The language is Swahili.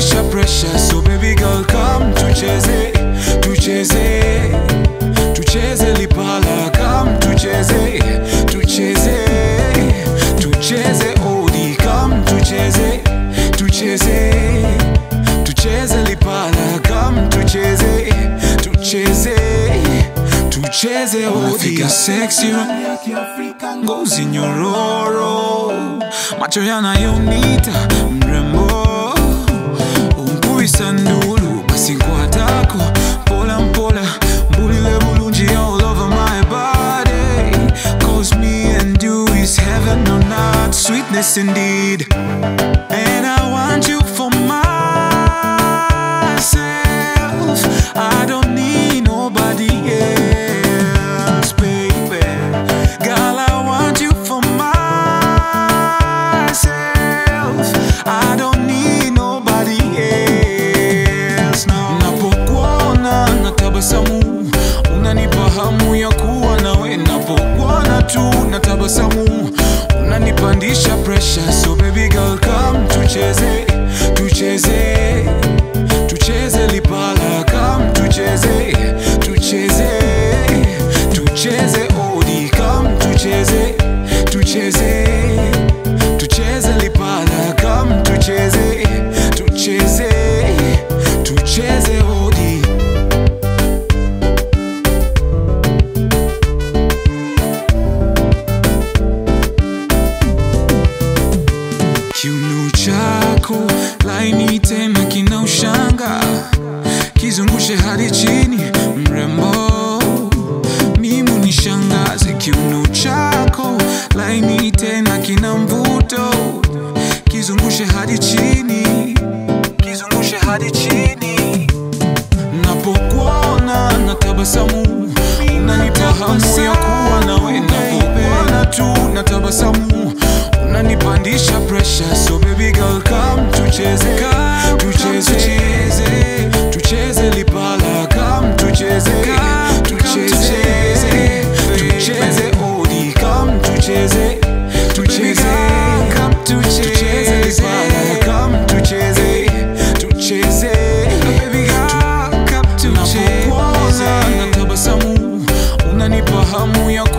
so baby girl come tucheze tucheze tucheze lipala come tucheze tucheze tucheze odi come tucheze tucheze tucheze lipala come tucheze tucheze tucheze odi sexy ya kiafrika ngozi nyororo macho yanayonita umpuisa ndulu basi nkwatako mpola mpola mbulile bulungi all over my body. Cause me and you is heaven on earth sweetness indeed. And I want you nawe napokuona tu na tabasamu. Unanipandisha pressure so baby girl come tucheze tucheze tucheze lipala come tucheze tucheze tucheze odi come tucheze chako laini tena kina ushanga. Kizungushe hadi chini mrembo. Mimu nishangaze kiuno chako. Laini tena kina mvuto. Kizungushe hadi chini kizungushe hadi chini. Napokuona na tabasamu unanipa hamu ya kuwa nawe napokuona tu. Na tabasamu unanipandisha pressure. So baby girl muñeco